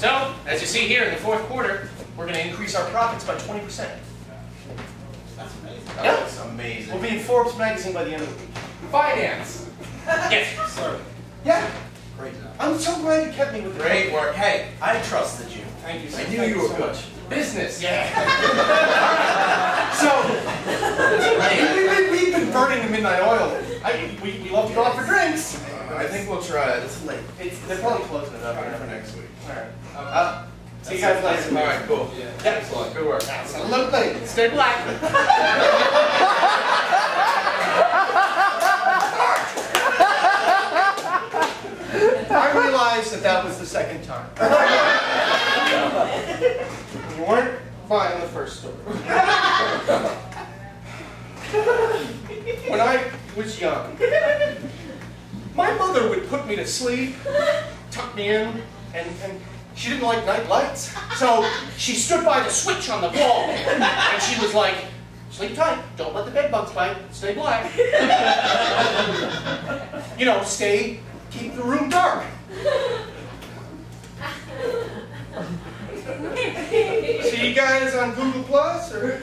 So, as you see here, in the fourth quarter, we're going to increase our profits by 20%. That's amazing. Yeah. That amazing. We'll be in Forbes magazine by the end of the week. Finance. Yes. Sir, Yeah, great job. I'm so glad you kept me with the great work. Hey, I trusted you. Thank you. sir. I knew you were so good. much. Business. Yeah. so, we, we, we've been burning the midnight oil. I, we, we love to go out for drinks. I think we'll try it. It's late. It's, they're probably closing it up. Try it for next week. All right. Uh, see you guys later. All right, cool. Yeah. Thanks a lot. Good work. Absolutely. Stay black. I realized that that was the second time. you weren't buying the first story. when I was young, my mother would put me to sleep, tuck me in, and, and she didn't like night lights. So she stood by the switch on the wall, and she was like, sleep tight, don't let the bed bugs bite, stay black. you know, stay, keep the room dark. See you guys on Google Plus or